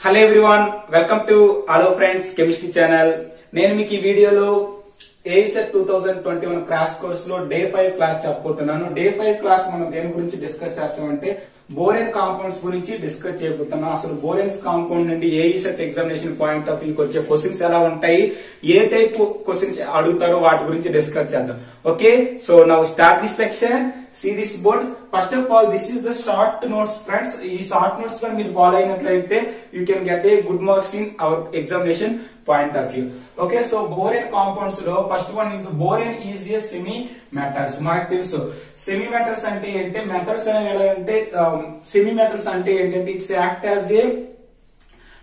Hello everyone welcome to hello friends chemistry channel నేను మీకు ఈ వీడియోలో ECET two thousand twenty one crash కోర్స్లో డే ఫైవ్ క్లాస్ చెప్పబోతున్నాను. డే ఫైవ్ క్లాస్ మనం దేని గురించి డిస్కస్ చేస్తామంటే బోరెన్ కాంపౌండ్స్ గురించి డిస్కస్ చేయబోతున్నాం అసలు బోరెన్స్ కాంపౌండ్ నుండి ఏ సెట్ ఎగ్జామినేషన్ పాయింట్ ఆఫ్ వ్యూకి వచ్చే క్వశ్చన్స్ ఎలా ఉంటాయి? ఏ టైప్ క్వశ్చన్స్ అడుగుతారో వాటి గురించి డిస్కస్ చేద్దాం. Okay so now start this section see this board first of all this is the short notes friends ఈ షార్ట్ నోట్స్లో మీరు ఫాలో అయినట్లయితే you can get a good marks in our examination point of view okay so boron కాంపౌండ్స్లో first one is boron is a semi metals మనకు తెలుసు. Semi metals అంటే ఏంటంటే metals అనేవి ఎలా అంటే సెమీ మెటల్స్ అంటే ఏంటంటే it's act as a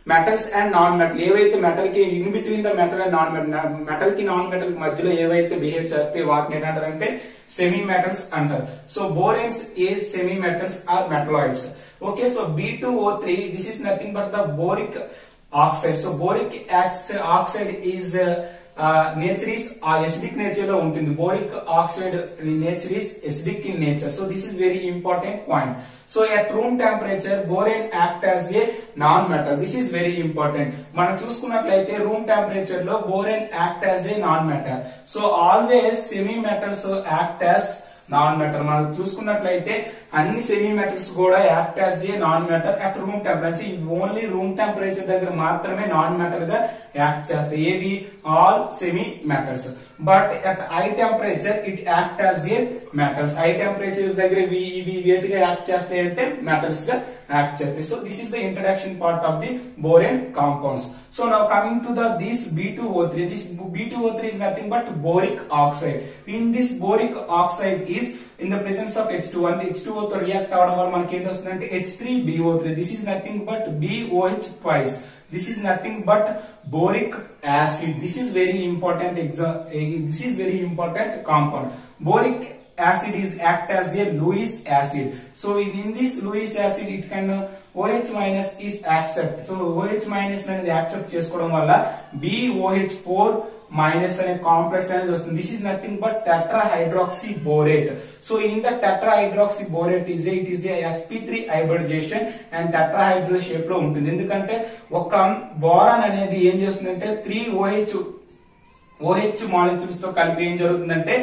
metals and non metal ఏవైతే మెటల్కి in between the metal and non metal మెటల్కి non metal మధ్యలో ఏవైతే బిహేవ్ చేస్తే వాటిని ఏంటంటారంటే semi-metals under. So boranes is semi-metals or metalloids. Okay, so B2O3, this is nothing but the boric oxide. So boric oxide is uh, nature is a acidic నేచర్లో ఉంటుంది. Boric oxide nature is acidic in nature so this is very important point so at room temperature boron act as a non metal this is very important మనం చూసుకున్నట్లయితే room టెంపరేచర్లో boron act as a non metal so always semi metals act as non metal మనం చూసుకున్నట్లయితే అన్ని semi metals కూడా act as a non metal at room temperature only room temperature దగ్గర మాత్రమే non మెటల్గా act చేస్తాయి. ఏవి all semi metals but at high temperature it act as a metals high temperature దగ్గర ఇవి ఇవి వేటిగా యాక్ట్ చేస్తాయి అంటే మెటల్స్గా యాక్ట్ చేస్తాయి. So this is the introduction part of the boron compounds so now coming to the this B2O3 this B2O3 is nothing but boric oxide. In this boric oxide is in the presence of H2 H2O తో react అవడం వల్ల మనకి ఏంటి వస్తుందంటే H3BO3 this is nothing but BOH twice this is nothing but boric acid this is very important exam this is very important compound boric acid is act as a Lewis acid. So in this Lewis acid it can uh, OH minus is accept. So OH minus అనేది accept చేసుకోవడం వల్ల BOH4 minus అనే complex అనేది వస్తుంది this is nothing but tetra hydroxy borate so in the tetra hydroxy borate is it is sp three hybridization and tetra hydro షేప్లో ఉంటుంది ఎందుకంటే ఒక బోరాన్ అనేది ఏం చేస్తుందంటే త్రీ ఓహెచ్ ఓహెచ్ మాలిక్యూల్స్తో కలిపి ఏం జరుగుతుందంటే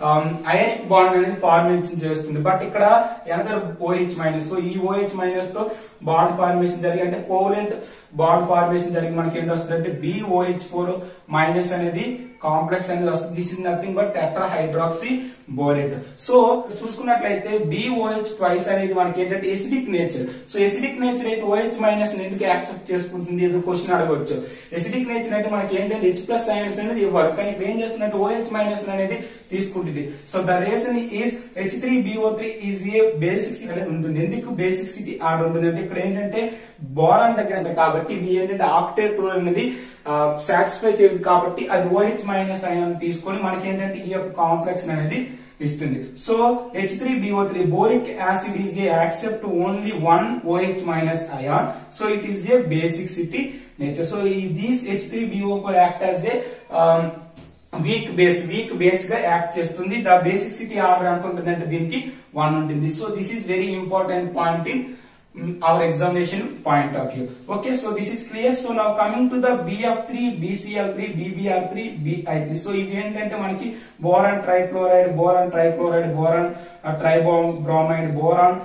Um, అయానిక్ బాండ్ అనేది ఫార్మేషన్ చేస్తుంది. బట్ ఇక్కడ ఎనదర్ ఓహెచ్ మైనస్ సో ఈ ఓహెచ్ మైనస్తో బాండ్ ఫార్మేషన్ జరిగి అంటే కోవలెంట్ బాండ్ ఫార్మేషన్ జరిగి మనకి ఏంటి వస్తుంది అంటే బిఓహెచ్ ఫోర్ మైనస్ అనేది కాంప్లెక్స్ అనేది వస్తుంది. This is nothing but tetra hydroxy borate so చూసుకున్నట్లయితే బిఓహెచ్ ట్వైస్ అనేది మనకి ఏంటంటే acidic nature so acidic nature అయితే ఓహెచ్ మైనస్ ఎందుకు యాక్సెప్ట్ చేసుకుంటుంది? ఏదో క్వశ్చన్ అడగవచ్చు ఎసిడిక్ నేచర్ అంటే మనకి ఏంటంటే హెచ్ ప్లస్ సైన్స్ అనేది ఇవ్వాలి కానీ ఇప్పుడు ఏం చేస్తుందంటే ఓహెచ్ మైనస్ అనేది తీసుకుంటుంది. So the reason is H three BO three is a basicity అనేది ఉంటుంది. ఎందుకు బేసిక్ సిటీ ఆర్డర్ ఉంటుంది? అంటే ఇక్కడ ఏంటంటే బోరాన్ దగ్గర కాబట్టి ఇది ఏంటంటే ఆక్టేట్ రూల్ అనేది సాటిస్ఫై చేయదు కాబట్టి అది ఓహెచ్ మైనస్ అయాన్ తీసుకొని మనకి ఏంటంటే ఈ యొక్క కాంప్లెక్స్ అనేది ఇస్తుంది. So H three BO three boric acid is a accept only one OH minus ion so it is a basicity nature so ఈ these H three BO four act as a weak base weak బేస్గా act చేస్తుంది. The basicity order ఎంత ఉంటుంది అంటే దీనికి one ఉంటుంది. So this is very important point in our examination point of view okay so this is clear so now coming to the bf3 bcl3 bbr3 bi3 so ఇవి ఏంటంటే మనకి boron trichloride boron trichloride boron ట్రైబోమ్ bromide boron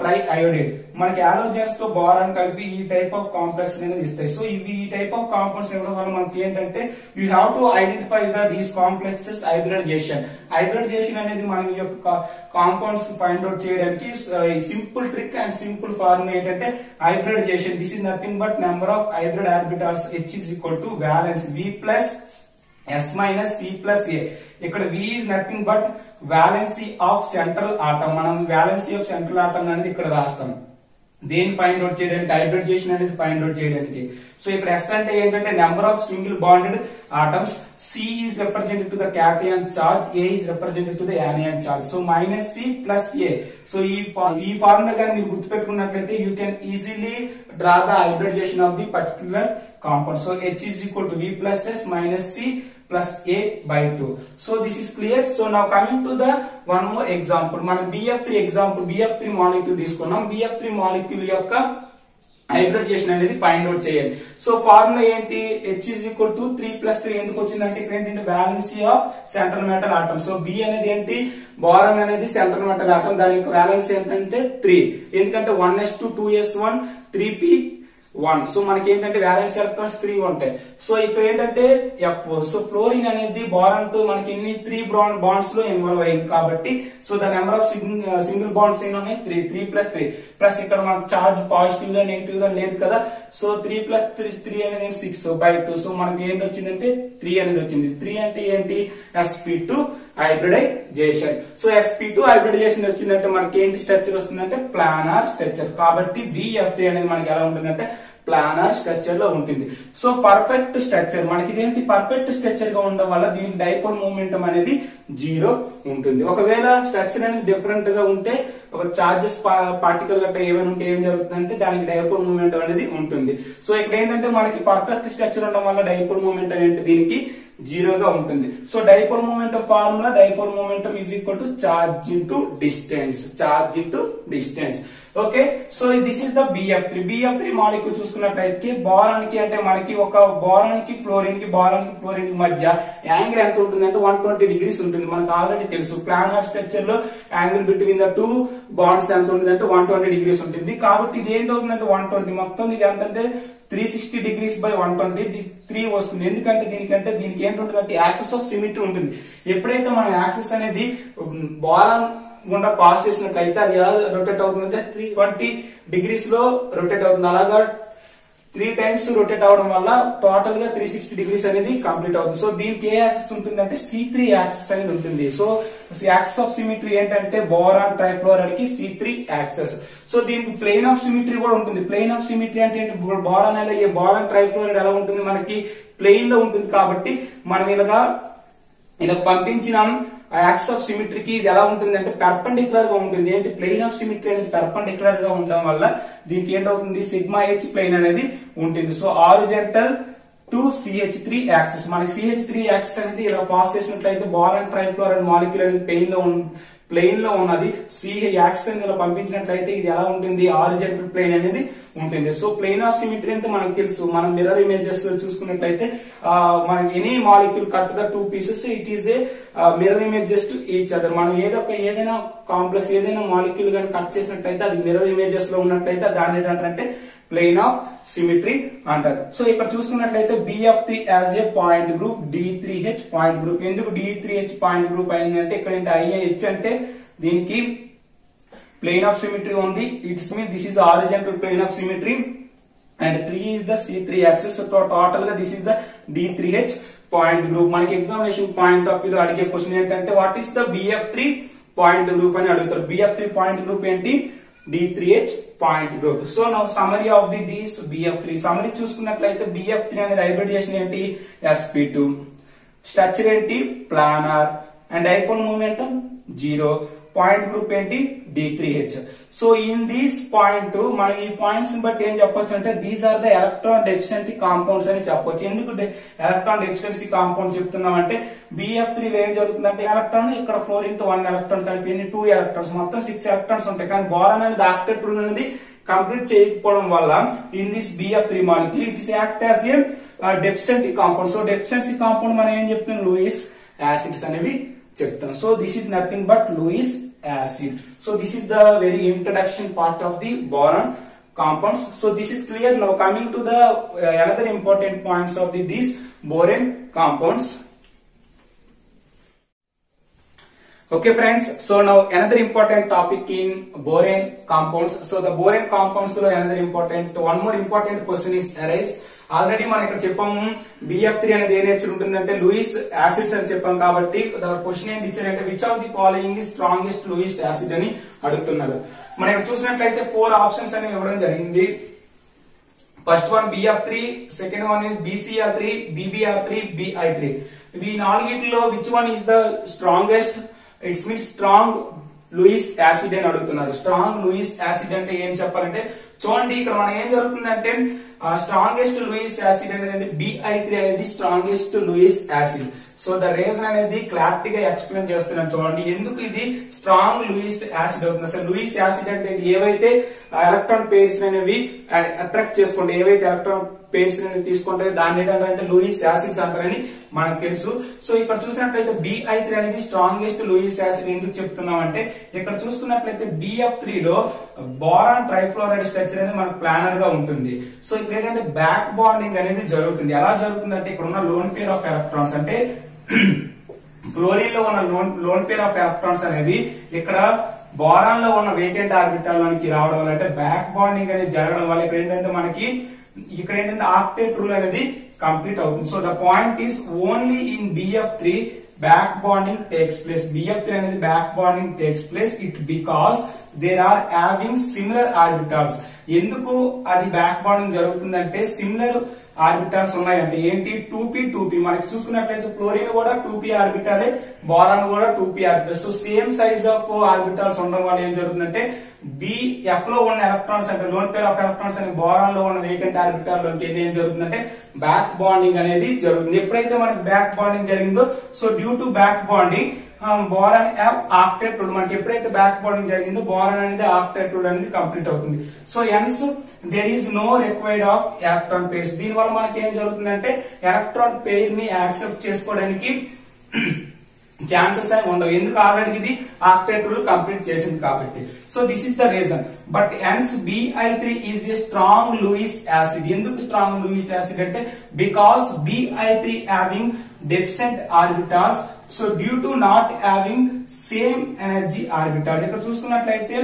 triiodide మనకి ఆలోజన్స్తో boron కలిపి ఈ type of complex అనేది ఇస్తాయి. So ఇవి ఈ టైప్ ఆఫ్ కాంపౌండ్స్ ఇవ్వడం వల్ల మనకి ఏంటంటే you have to identify the these complexes hybridization hybridization అనేది మనం ఈ యొక్క కాంపౌండ్స్ ఫైండ్ అవుట్ చేయడానికి simple trick and simple formula ఏంటంటే hybridization this is nothing but number of hybrid orbitals H is equal to valence V plus S minus C plus A ఇక్కడ V is nothing but valency of central atom మనం valency of central atom అనేది ఇక్కడ రాస్తాం. దేని find out చేయడానికి? Hybridization అనేది find out చేయడానికి. So ఇక్కడ ఎస్ అంటే ఏంటంటే number of single bonded atoms C is represented to the cation charge A is represented to the anion charge so minus C plus A so ఈ ఈ formula కానీ మీరు గుర్తుపెట్టుకున్నట్లయితే you can easily draw the hybridization of the particular compound so H is equal to V plus S minus C plus a by 2 so this is clear. So now coming to the one more example. మనం bf3 example bf3 molecule తీసుకున్నాం. Bf3 molecule యొక్క hybridization అనేది find out చేయాలి. So formula ఏంటి? H is equal to three plus three ఎందుకు వచ్చిందంటే ఇక్కడ ఏంటంటే valency of central metal atom so B అనేది ఏంటి? బోరన్ అనేది సెంట్రల్ మెటల్ ఆటమ్ దాని యొక్క బ్యాలెన్స్ ఏంటంటే త్రీ ఎందుకంటే one S two two S one three P one so మనకి ఏంటంటే వ్యాలెన్స్ ఎలక్ట్రాన్స్ త్రీ ఉంటాయి. సో ఇక్కడ ఏంటంటే ఎఫ్ సో ఫ్లోరిన్ అనేది బోరాన్తో మనకి ఎన్ని? త్రీ బాండ్స్లో ఇన్వాల్వ్ అయింది కాబట్టి so the number of single bonds ఏమి ఉన్నాయి three three plus three plus ఇక్కడ మనకు చార్జ్ పాజిటివ్గా నెగిటివ్గా లేదు కదా. So three plus three three అనేది సిక్స్ బై టూ సో మనకి ఏంటి వచ్చిందంటే? త్రీ అనేది వచ్చింది. త్రీ అంటే ఏంటి? SP two hybridization so SP two hybridization వచ్చిందంటే మనకి ఏంటి స్ట్రక్చర్ వస్తుందంటే? ప్లానార్ స్ట్రక్చర్ కాబట్టి బిఎఫ్ అనేది మనకి ఎలా ఉంటుందంటే? ప్లానర్ స్ట్రక్చర్లో ఉంటుంది. సో పర్ఫెక్ట్ స్ట్రక్చర్ మనకి దేనికి పర్ఫెక్ట్ స్ట్రక్చర్గా ఉండడం వల్ల దీనికి డైపోల్ మూమెంటం అనేది జీరో ఉంటుంది. ఒకవేళ స్ట్రక్చర్ అనేది డిఫరెంట్గా ఉంటే ఒక చార్జెస్ పార్టికల్ గట్రా ఏమైనా ఉంటే ఏం జరుగుతుందంటే దానికి డైపోల్ మూమెంట్ అనేది ఉంటుంది. సో ఇక్కడ ఏంటంటే మనకి పర్ఫెక్ట్ స్ట్రక్చర్ ఉండడం వల్ల డైపోల్ మూమెంట్ అనేది దీనికి జీరోగా ఉంటుంది. So dipole moment formula dipole momentum is equal to charge into distance charge into distance okay so this is the BF three BF three molecule చూసుకున్నట్లయితే బోరానికి అంటే మనకి ఒక బోరానికి ఫ్లోరిన్కి బోరానికి ఫ్లోరిన్కి మధ్య యాంగిల్ ఎంత ఉంటుంది అంటే వన్ ట్వంటీ డిగ్రీస్ ఉంటుంది. మనకు ఆల్రెడీ తెలుసు. Planar స్ట్రక్చర్లో angle between the two bonds ఎంత ఉంటుంది అంటే వన్ ట్వంటీ డిగ్రీస్ ఉంటుంది. కాబట్టి ఇది ఏంటి అవుతుందంటే వన్ ట్వంటీ మొత్తం ఇది ఎంత అంటే three sixty degrees by one twenty three వస్తుంది. ఎందుకంటే దీనికంటే దీనికి ఏంటుంటుంది యాక్సెస్ ఆఫ్ సిమిట్రీ ఉంటుంది. ఎప్పుడైతే మన యాక్సెస్ అనేది బోరాన్ గుండా పాస్ చేసినట్లయితే అది ఎలా రొటేట్ అవుతుందంటే త్రీ ట్వంటీ డిగ్రీస్లో రొటేట్ అవుతుంది. అలాగా త్రీ టైమ్స్ రొటేట్ అవడం వల్ల టోటల్గా త్రీ సిక్స్టీ డిగ్రీస్ అనేది కంప్లీట్ అవుతుంది. సో దీనికి ఏ యాక్సెస్ ఉంటుందంటే సి త్రీ యాక్సెస్ అనేది ఉంటుంది. సో యాక్సెస్ ఆఫ్ సిమిట్రీ ఏంటంటే బోరాన్ ట్రైఫ్లోరైడ్కి సి త్రీ యాక్సెస్ సో దీనికి ప్లేన్ ఆఫ్ సిమిట్రీ కూడా ఉంటుంది. ప్లేన్ ఆఫ్ సిమిట్రీ అంటే ఏంటి? బోరాన్ ఎలా బోరాన్ ట్రైఫ్లోరైడ్ ఎలా ఉంటుంది? మనకి ప్లేన్లో ఉంటుంది కాబట్టి మనం ఇలాగా ఇలా పంపించినాం. ఆ యాక్స్ ఆఫ్ సిమిట్రీకి ఇది ఎలా ఉంటుంది అంటే పర్పెండిక్యులర్గా ఉంటుంది. ఏంటి? ప్లెయిన్ ఆఫ్ సిమిట్రీ అనేది పర్పెండిక్యులర్గా ఉండడం వల్ల దీనికి ఏంటవుతుంది? సిగ్మా హెచ్ ప్లెయిన్ అనేది ఉంటుంది. So horizontal to CH three axis మనకి సిహెచ్ త్రీ యాక్సెస్ అనేది ఇలా పాస్ చేసినట్లయితే ball and trichlor and molecule అనేది పెయిన్లో ప్లేన్లో ఉన్నది. సి యాక్సెస్ ఇలా పంపించినట్లయితే ఇది ఎలా ఉంటుంది? ఆరిజెంటల్ ప్లేన్ అనేది ఉంటుంది. సో ప్లేన్ ఆఫ్ సిమిట్రీ అంటే మనకు తెలుసు. మనం మిర్రర్ ఇమేజెస్ చూసుకున్నట్లయితే మనం మనకి any molecule cut the two pieces it is a mirror image just each other మనం ఏదో ఒక ఏదైనా కాంప్లెక్స్ ఏదైనా మాలిక్యూల్ కానీ కట్ చేసినట్లయితే అది మిర్రర్ ఇమేజెస్లో ఉన్నట్లయితే దాన్ని ఏంటంటే ప్లేన్ ఆఫ్ సిమిట్రీ అంటారు సో ఇక్కడ చూసుకున్నట్లయితే BF three as a point group D three H point group ఎందుకు D three H point group అయిందంటే ఇక్కడ ఏంటి ఐహెచ్ అంటే దీనికి ప్లేన్ ఆఫ్ సిమిట్రీ ఉంది it's mean this is the horizontal plane of symmetry and three is the C three axis టోటల్గా this is the D three H point group మనకి examination point of view అడిగే question ఏంటంటే what is the BF three point group అని అడుగుతారు BF three point group ఏంటి D three H point group so now summary of the these BF three summary చూసుకున్నట్లయితే BF three అనేది hybridisation ఏంటి? SP two structure ఏంటి? Planar and dipole momentum zero point group ఏంటి? D three H so in these point మనం ఈ points బట్టి ఏం చెప్పొచ్చు అంటే these are the electron deficiency compounds అని చెప్పొచ్చు. ఎందుకు ఎలక్ట్రాన్ డెఫిషియన్సీ కాంపౌండ్ చెప్తున్నాం అంటే బిఎఫ్ త్రీ ఏం జరుగుతుందంటే ఎలక్ట్రాన్ ఇక్కడ ఫోర్ ఇంటూ వన్ ఎలక్ట్రాన్ కలిపి ఎన్ని? టూ ఎలక్ట్రాన్స్ మొత్తం సిక్స్ ఎలక్ట్రాన్స్ ఉంటాయి. కానీ బోరాన్ అనేది ఆక్టెట్ రూల్ అనేది కంప్లీట్ చేయకపోవడం వల్ల in this BF three molecule it is act as a deficiency compound so deficiency compound మనం ఏం చెప్తున్నాం? లూయిస్ యాసిడ్స్ అనేవి So this is nothing but Lewis acid. So this is the very introduction part of the boron compounds. So this is clear. Now coming to the uh, another important points of the, these boron compounds. Okay friends, so now another important topic in boron compounds. So the boron compounds will another important, one more important question is arise already మనం ఇక్కడ చెప్పాము BF three అనేది ఏ nature ఉంటుందంటే Lewis acids అని చెప్పాం కాబట్టి question ఏంటి ఇచ్చారంటే which of the following strongest Lewis acid అని అడుగుతున్నారు. మనం ఇక్కడ చూసినట్లయితే ఫోర్ ఆప్షన్స్ అనేవి ఇవ్వడం జరిగింది. First one BF three second one is BCR three BBR three BI three ఇవి నాలుగిట్లో which one is the strongest it's mean strong Lewis acid అని అడుగుతున్నారు. స్ట్రాంగ్ లూయిస్ యాసిడ్ అంటే ఏం చెప్పాలంటే చూడండి ఇక్కడ మనం ఏం జరుగుతుందంటే స్ట్రాంగెస్ట్ లూయిస్ యాసిడ్ అనేది బిఐ త్రీ అనేది strongest Lewis acid so the reason అనేది క్లారిటీగా ఎక్స్ప్లెయిన్ చేస్తున్నాను చూడండి. ఎందుకు ఇది స్ట్రాంగ్ లూయిస్ యాసిడ్ అవుతుంది? అసలు లూయిస్ యాసిడ్ అంటే ఏవైతే ఎలక్ట్రాన్ పేర్స్ అనేవి అట్రాక్ట్ చేసుకోండి. ఏవైతే ఎలక్ట్రాన్ పేస్ట్ని తీసుకుంటే దాన్ని ఏంటంటే లూయిస్ యాసిడ్స్ అంటారని మనకు తెలుసు. సో ఇక్కడ చూసినట్లయితే బిఐ త్రీ అనేది స్ట్రాంగెస్ట్ లూయిస్ యాసిడ్ ఎందుకు చెప్తున్నాం అంటే ఇక్కడ చూసుకున్నట్లయితే బిఎఫ్ త్రీ లో బోరాన్ ట్రైఫ్లోరైడ్ స్ట్రక్చర్ అనేది మనకు ప్లానర్గా ఉంటుంది. సో ఇక్కడ ఏంటంటే బ్యాక్ బాండింగ్ అనేది జరుగుతుంది. ఎలా జరుగుతుంది అంటే ఇక్కడ ఉన్న లోన్ పేర్ ఆఫ్ ఎలక్ట్రాన్స్ అంటే ఫ్లోరిన్లో ఉన్న lone lone pair of electrons అనేది ఇక్కడ బోరాన్లో ఉన్న వేకెంట్ ఆర్బిటాల్ లోనికి రావడం వల్ల అంటే బ్యాక్ బాండింగ్ అనేది జరగడం వల్ల ఇక్కడ ఏంటంటే మనకి ఇక్కడ ఏంటంటే ఆక్టేట్ రూల్ అనేది కంప్లీట్ అవుతుంది. So the point is only in BF three back bonding takes place BF three అనేది back bonding takes place it because there are having similar orbitals ఎందుకు అది బ్యాక్ బాండింగ్ జరుగుతుందంటే సిమిలర్ ఆర్బిటాల్స్ ఉన్నాయంటే ఏంటి? Two P two P మనకి చూసుకున్నట్లయితే fluorine కూడా two P ఆర్బిటాలే బోరాన్ కూడా two P orbital. So same size of orbitals ఉండడం వల్ల ఏం జరుగుతుందంటే బిఎఫ్లో ఉన్న ఎలక్ట్రాన్స్ అంటే లోన్ పేర్ ఆఫ్ ఎలక్ట్రాన్స్ అనే బోరాన్లో ఉన్న వేకెంట్ ఆర్బిటర్లోకి ఏం జరుగుతుందంటే బ్యాక్ బాండింగ్ అనేది జరుగుతుంది. ఎప్పుడైతే మనకి బ్యాక్ బాండింగ్ జరిగిందో so due to back bonding boron app octet rule మనకి ఎప్పుడైతే బ్యాక్ బాండింగ్ జరిగిందో బోరాన్ అనేది ఆఫ్టర్ రూల్ అనేది కంప్లీట్ అవుతుంది. So hence there is no required of electron pairs దీని వల్ల మనకి ఏం జరుగుతుందంటే ఎలక్ట్రాన్ పేర్ని యాక్సెప్ట్ చేసుకోవడానికి ఛాన్సెస్ అని ఉండవు. ఎందుకు? ఆల్రెడీ ఇది ఆఫ్టర్ రూల్ కంప్లీట్ చేసింది కాబట్టి. So this is the reason but hence BI three is a strong Lewis acid ఎందుకు స్ట్రాంగ్ లూయిస్ యాసిడ్ అంటే because BI three having deficient orbitals so due to not having same energy orbitals ఇక్కడ చూసుకున్నట్లయితే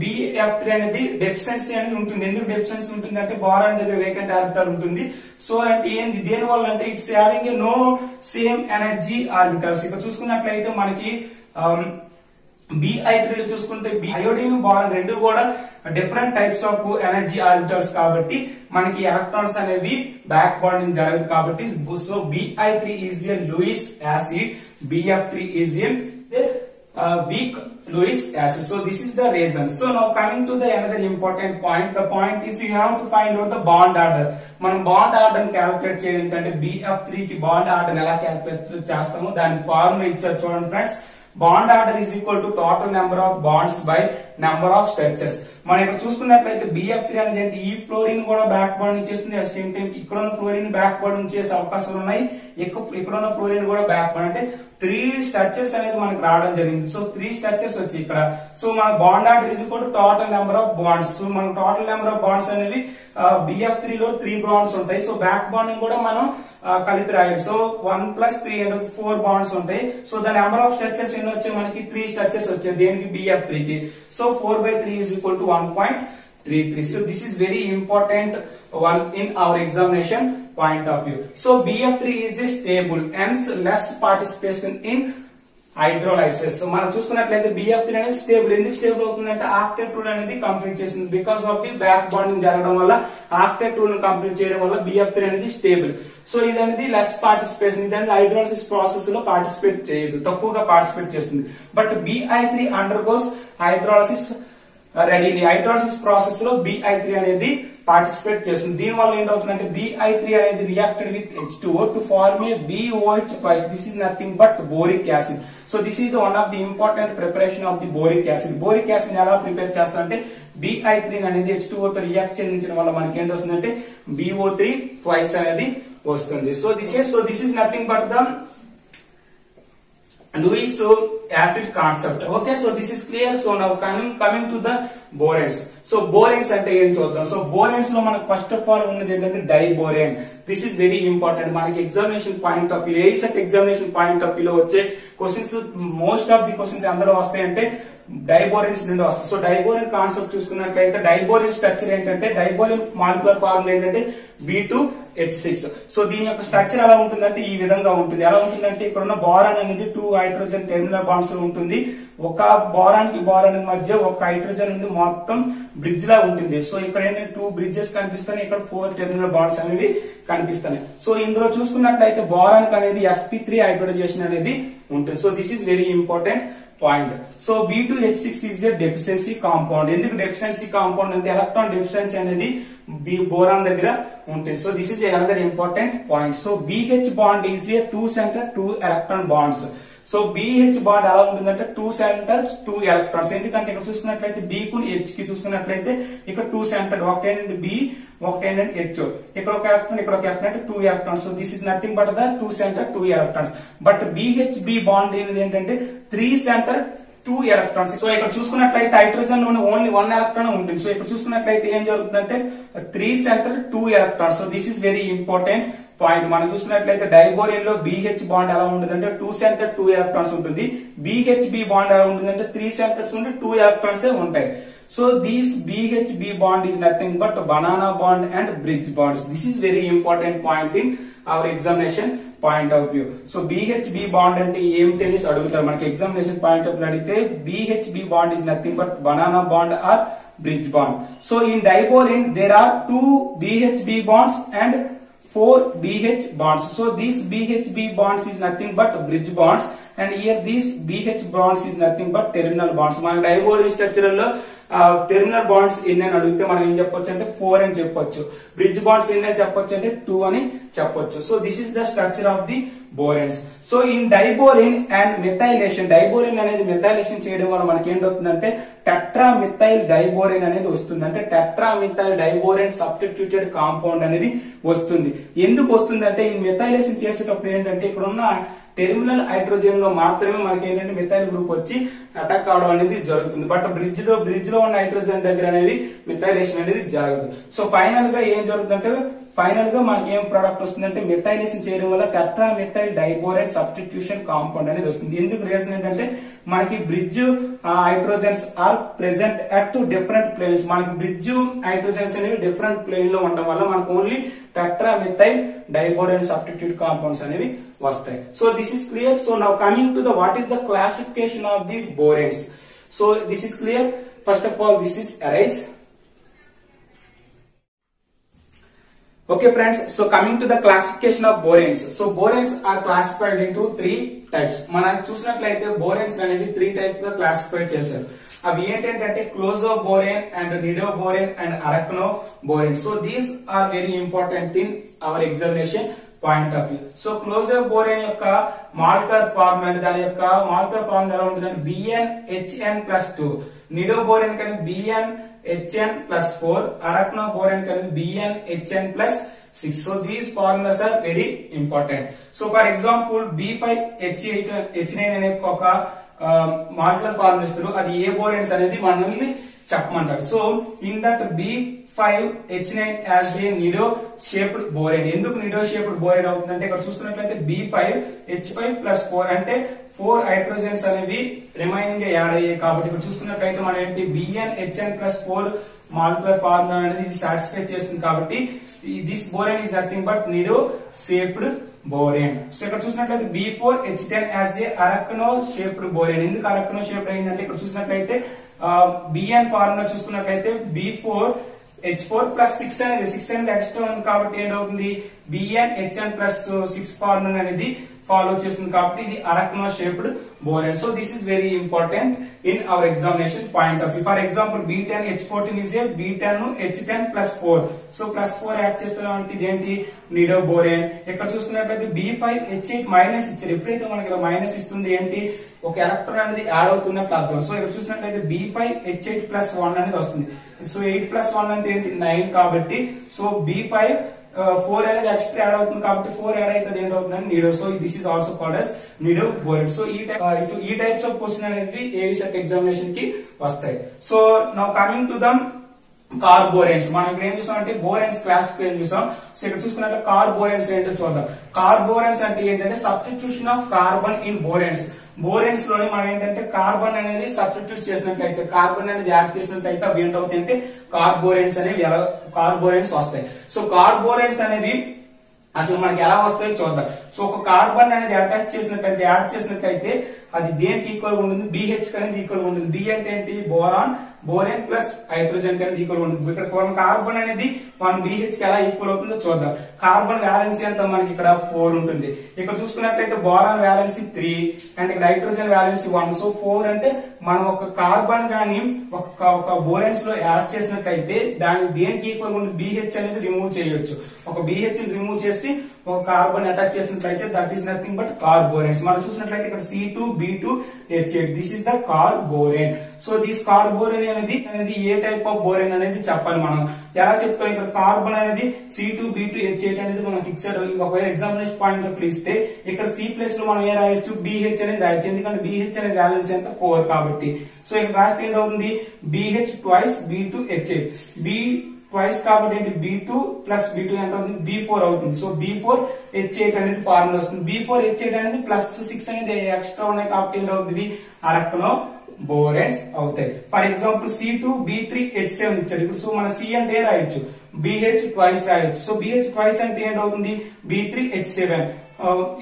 BF three అనేది deficiency అనేది ఉంటుంది. ఎందుకు deficiency ఉంటుంది అంటే బోరాన్ దగ్గర వేకెంట్ ఆర్బిటాల్ ఉంటుంది. సో అంటే ఏంది? దేని వల్ల అంటే it's having a no same energy orbitals ఇక్కడ చూసుకున్నట్లయితే మనకి um, బిఐ త్రీలో చూసుకుంటే అయోడిన్ బోరాన్ రెండు కూడా different types of energy orbitals కాబట్టి మనకి ఎలక్ట్రాన్స్ అనేవి బ్యాక్ బాండింగ్ జరగదు కాబట్టి so BI three is a Lewis acid BF three is a weak Lewis acid. So this is the reason. So now coming to the another important point. The point is you have to find out the bond order. మనం bond order calculate చేయాలంటే BF three కి bond order ఎలా calculate చేస్తామో దాని formula ఇచ్చారు చూడండి friends bond order is equal to total number of bonds by number of structures మనం ఇక్కడ చూసుకున్నట్లయితే బిఎఫ్ త్రీ అనేది ఏంటి? ఈ ఫ్లోరిన్ కూడా బ్యాక్ బర్డ్ చేస్తుంది అట్ సేమ్ టైం ఇక్కడ ఉన్న ఫ్లోరిన్ బ్యాక్ బర్డ్ చేసే అవకాశాలు ఉన్నాయి ఎక్కువ ఇక్కడ ఉన్న ఫ్లోరిన్ కూడా బ్యాక్ బర్డ్ అంటే త్రీ స్ట్రక్చర్స్ అనేది మనకు రావడం జరిగింది. సో త్రీ స్ట్రక్చర్స్ వచ్చి ఇక్కడ. సో మన bond order is equal total number of bonds so మన టోటల్ నెంబర్ ఆఫ్ బాండ్స్ అనేవి బిఎఫ్ త్రీ లో త్రీ బాండ్స్ ఉంటాయి. సో బ్యాక్ బాండ్ కూడా మనం కలిపి రాయాలి. So one plus three and four bonds ఉంటాయి. So the number of structures ఎన్ని వచ్చాయి? మనకి త్రీ స్ట్రక్చర్స్ వచ్చాయి. దేనికి? బిఎఫ్ త్రీ కి. So four by three is equal to one point three three so this is very important one in our examination point of view so BF three is a stable and less participation in hydrolysis మనం చూసుకున్నట్లయితే BF three అనేది stable ఎందుకు stable అవుతుందంటే after two అనేది complete చేసింది. Because of the back bonding జరగడం వల్ల ఆక్టేట్ను కంప్లీట్ చేయడం వల్ల బిఎఫ్ త్రీ అనేది స్టేబుల్ సో ఇది అనేది లెస్ పార్టిసిపేషన్ ఇది అనేది హైడ్రోలసిస్ ప్రాసెస్లో పార్టిసిపేట్ చేయదు. తక్కువగా పార్టిసిపేట్ చేస్తుంది. But BI three under goes hydrolysis ready hydrolysis ప్రాసెస్లో బిఐ త్రీ అనేది పార్టిసిపేట్ చేస్తుంది. దీని వల్ల ఏంటవుతుందంటే బిఐ త్రీ అనేది reacted with H two to form a BOH twice this is nothing but boric acid so this is one of the important preparation of the boric acid boric acid ఎలా prepare చేస్తారంటే BI three అనేది H two తో react చెందించడం వల్ల మనకి ఏంటి వస్తుందంటే BO three twice అనేది వస్తుంది. So this so this is nothing but the Lewis so acid concept. Okay, so this is clear. So now coming coming to the boranes. So boranes అంటే ఏం చూద్దాం సో బోరెన్స్లో మనకు ఫస్ట్ ఆఫ్ ఆల్ ఉన్నది ఏంటంటే diborane this is very important మనకి examination point of view ECET examination point of view లో వచ్చే questions most of the questions అందులో వస్తాయంటే డైబోరెన్స్ నుండి వస్తాయి సో డైబోరెన్ కాన్సెప్ట్ చూసుకున్నట్లయితే డైబోరెన్ స్ట్రక్చర్ ఏంటంటే డైబోరెన్ మాలిక్యులర్ ఫార్ములా ఏంటంటే B two H six so దీని యొక్క స్ట్రక్చర్ ఎలా ఉంటుందంటే ఈ విధంగా ఉంటుంది. ఎలా ఉంటుందంటే ఇక్కడ ఉన్న బోరాన్ అనేది టూ హైడ్రోజన్ టెర్మినల్ బాండ్స్లో ఉంటుంది. ఒక బోరాన్కి బోరాన్ మధ్య ఒక హైడ్రోజన్ అనేది మొత్తం బ్రిడ్జ్ లా ఉంటుంది. సో ఇక్కడ ఏంటంటే టూ బ్రిడ్జెస్ కనిపిస్తాయి ఇక్కడ ఫోర్ టెర్మినల్ బాండ్స్ అనేవి కనిపిస్తున్నాయి. సో ఇందులో చూసుకున్నట్లయితే బోరాన్ అనేది ఎస్పీ త్రీ హైడ్రోజేషన్ అనేది ఉంటుంది. So this is very important point so B two H six is a deficiency compound ఎందుకు డెఫిషియన్సీ కాంపౌండ్ అంటే ఎలక్ట్రాన్ డెఫిషియన్సీ అనేది బి బోరాన్ దగ్గర ఉంటుంది so this is another important point so BH bond is a two centre two electron bonds so BH bond ఎలా ఉంటుందంటే two centres two electrons ఎందుకంటే ఇక్కడ చూసుకున్నట్లయితే బి కు హెచ్కి చూసుకున్నట్లయితే ఇక్కడ టూ సెంటర్ ఒకటి ఏంటంటే బి ఒకటి ఏంటంటే హెచ్ ఇక్కడ ఒక ఎలక్ట్రాన్ ఇక్కడ ఒక ఎలక్ట్రాన్ అంటే two electrons so this is nothing but the two centre two electrons but BH B bond అనేది ఏంటంటే three centre two electrons so ఇక్కడ చూసుకున్నట్లయితే హైడ్రోజన్లోని ఓన్లీ వన్ ఎలక్ట్రాన్ ఉంటుంది. సో ఇక్కడ చూసుకున్నట్లయితే ఏం జరుగుతుందంటే three centre two electrons so this is very important point మనం చూసుకున్నట్లయితే డైబోరియన్లో బిహెచ్ బాండ్ ఎలా ఉంటుందంటే టూ సెంటర్ టూ ఎలక్ట్రాన్స్ ఉంటుంది. బిహెచ్ బి బాండ్ ఎలా ఉంటుందంటే త్రీ సెంటర్స్ ఉంటే టూ ఎలక్ట్రాన్స్ ఉంటాయి. So these BH B bond is nothing but banana bond and bridge bonds this is very important point in our examination point of view so BHB bond అంటే ఏమిటి అనేసి అడుగుతారు మనకి examination point of view అడిగితే BHB bond is nothing but banana bond or bridge bond so in diborane there are two BHB bonds and four BH bonds so these BHB bonds is nothing but bridge bonds and here these BH bonds is nothing but terminal bonds మన diborane స్ట్రక్చర్లో terminal bonds ఎన్ని అని అడిగితే మనం ఏం చెప్పొచ్చు అంటే four అని చెప్పొచ్చు. బ్రిడ్జ్ బాండ్స్ ఎన్ని అని చెప్పొచ్చు అంటే టూ అని చెప్పొచ్చు. So this is the structure of the boranes so in diborane and methylation diborane అనేది మిథైలేషన్ చేయడం వల్ల మనకి ఏంటవుతుందంటే టెట్రా మిథైల్ డైబోరిన్ అనేది వస్తుంది. అంటే tetra methyl diborane substituted compound అనేది వస్తుంది. ఎందుకు వస్తుంది అంటే ఈ మిథైలేషన్ చేసేటప్పుడు ఏంటంటే ఇక్కడ ఉన్న టెర్మినల్ హైడ్రోజన్లో మాత్రమే మనకి ఏంటంటే మిథైల్ గ్రూప్ వచ్చి అటాక్ అవడం అనేది జరుగుతుంది. బట్ బ్రిడ్జ్లో బ్రిడ్జ్లో ఉన్న హైడ్రోజన్ దగ్గర అనేది మిథైలేషన్ అనేది జరగదు. సో ఫైనల్గా ఏం జరుగుతుందంటే ఫైనల్గా మనకి ఏం ప్రోడక్ట్ వస్తుందంటే మిథైలేషన్ చేయడం వల్ల tetra methyl diborate substitution compound అనేది వస్తుంది. ఎందుకు రీజన్ ఏంటంటే మనకి bridge hydrogens are present at different planes మనకి బ్రిడ్జ్ హైడ్రోజన్స్ అనేవి డిఫరెంట్ ప్లేన్లో ఉండడం వల్ల మనకు only tetra methyl diborate substitute compounds అనేవి వస్తాయి. So this is clear so now coming to the what is the classification of the boranes so this is clear first of all this is arise Okay friends, so coming to the classification of boranes. So boranes are classified into three types. మనం చూసినట్లయితే boranes అనేది three టైప్గా classify చేశారు. అవి ఏంటంటే closo borane and nido borane and arachno borane. So these are very important in our examination point of view so closo borane యొక్క molecular format దాని యొక్క molecular form ఎలా ఉంటుందంటే BN HN plus two nido borane కనుక BN HN plus four arachno borane కనుక BN HN plus six so these formulas are very important so for example B five H eight H nine అనే ఒక molecular formula ఇస్తారు. అది ఏ boranes అనేది మనల్ని చెప్పమంటారు. So in that B five H nine as a nido shaped borane ఎందుకు nido shaped borane అవుతుందంటే ఇక్కడ చూసుకున్నట్లయితే B five H five plus four అంటే ఫోర్ హైడ్రోజన్స్ అనేవి రిమైనింగ్ యాడ్ అయ్యాయి. కాబట్టి ఇక్కడ చూసుకున్నట్లయితే మనం ఏంటి? BN HN plus four molecular formula అనేది ఇది సాటిస్ఫై చేస్తుంది. కాబట్టి this borane is nothing but nido shaped borane so ఇక్కడ చూసినట్లయితే B four H ten as a arachno shaped borane ఎందుకు అరక్నో షేప్డ్ అయిందంటే ఇక్కడ చూసినట్లయితే బిఎన్ ఫార్ములా చూసుకున్నట్లయితే B four H four plus six అనేది సిక్స్ అనేది ఎక్స్ట్రా ఉంది కాబట్టి ఏంటవుతుంది BN HN plus six formula అనేది ఫాలో చేస్తుంది కాబట్టి ఇది arachno shaped borane so this is very important in our examination point of for example B ten H fourteen is a B ten H ten plus four so plus four add చేస్తున్నాం అంటే ఇదేంటి? Nido boron ఇక్కడ చూసుకున్నట్లయితే B five H eight minus ఇచ్చారు. ఎప్పుడైతే మనకి ఇలా minus ఇస్తుంది ఏంటి? ఒక ఎలక్ట్రాన్ అనేది యాడ్ అవుతున్నట్లు అర్థం. సో ఇక్కడ చూసినట్లయితే B five H eight plus one అనేది వస్తుంది. సో ఎయిట్ ప్లస్ వన్ అంటే ఏంటి? నైన్ కాబట్టి. సో బీ ఫైవ్ ఫోర్ అనేది ఎక్స్ట్రా యాడ్ అవుతుంది కాబట్టి ఫోర్ యాడ్ అయితే ఏంటవుతుందని nido so this is also called as nido borane so ఈ టైప్ ఈ టైప్స్ ఆఫ్ క్వశ్చన్ అనేది ఏ సెట్ ఎగ్జామినేషన్కి వస్తాయి. So now coming to them carboranes మనం ఇక్కడ ఏం చూసాం అంటే బోరెన్స్ క్లాసిఫికేషన్ చూసాం సో ఇక్కడ చూసుకున్నట్లు కార్బోరెన్స్ ఏంటో చూద్దాం. కార్బోరెన్స్ అంటే ఏంటంటే substitution of carbon in boranes బోరెన్స్లోని మనం ఏంటంటే కార్బన్ అనేది సబ్స్టిట్యూట్ చేసినట్లయితే కార్బన్ అనేది యాడ్ చేసినట్లయితే అవి ఏంటవుతాయి అంటే కార్బోరెన్స్ అనేవి ఎలా కార్బోరెన్స్ వస్తాయి. సో కార్బోరెన్స్ అనేది అసలు మనకి ఎలా వస్తాయో చూద్దాం. సో ఒక కార్బన్ అనేది అటాచ్ చేసినట్లయితే యాడ్ చేసినట్లయితే అది దేనికి ఈక్వల్ ఉంటుంది? బిహెచ్ అనేది ఈక్వల్ ఉంటుంది. బి అంటే ఏంటి? బోరాన్ బోరెన్ ప్లస్ హైడ్రోజన్ కనేది ఈక్వల్ ఉంటుంది. ఇక్కడ కార్బన్ అనేది వన్ బిహెచ్కి ఎలా ఈక్వల్ అవుతుందో చూద్దాం. కార్బన్ వ్యాలెన్సీ అంతా మనకి ఇక్కడ ఫోర్ ఉంటుంది. ఇక్కడ చూసుకున్నట్లయితే బోరాన్ వ్యాలెన్సీ త్రీ అండ్ ఇక్కడ hydrogen valency one. So four అంటే మనం ఒక కార్బన్ గాని ఒక ఒక బోరెన్స్లో యాడ్ చేసినట్లయితే దాని దేనికి ఈక్వల్ ఉంటుంది? బిహెచ్ అనేది రిమూవ్ చేయొచ్చు. ఒక బిహెచ్ రిమూవ్ చేసి కార్బన్ అటాచ్ చేసినట్లయితే that is nothing but carboranes మనం చూసినట్లయితే ఇక్కడ C two B two H eight this is the carborane so this carborane అనేది అనేది ఏ టైప్ ఆఫ్ బోరెన్ అనేది చెప్పాలి మనం. ఎలా చెప్తాం? ఇక్కడ కార్బన్ అనేది C two B two H eight అనేది మనం ఫిక్సెడ్ ఒకవేళ ఎగ్జామినేషన్ పాయింట్ ఆఫ్ ఇస్తే ఇక్కడ సి ప్లస్లో మనం ఏ రాయొచ్చు? బిహెచ్ అనేది రాయొచ్చు. ఎందుకంటే బిహెచ్ అనేది బ్యాలెన్స్ ఎంత? ఫోర్ కాబట్టి. సో ఇక్కడ రాస్తే ఏంటవుతుంది BH twice B two H eight B twice కాబట్టి ఏంటి? B two plus B two ఎంత అవుతుంది? బి ఫోర్ అవుతుంది. So B four H eight అనేది ఫార్ములా వస్తుంది. బి ఫోర్ హెచ్ ఎయిట్ అనేది ప్లస్ సిక్స్ అనేది ఎక్స్ట్రా ఉన్నాయి కాబట్టి ఏంటి అవుతుంది? అరక్కలో బోరెన్స్ అవుతాయి. For example C two B three H seven ఇచ్చారు. ఇప్పుడు సో మన సి అంటే రాయొచ్చు? బిహెచ్ ట్వైస్ రాయొచ్చు. సో బిహెచ్ ట్వైస్ అంటే ఏంటవుతుంది B three H seven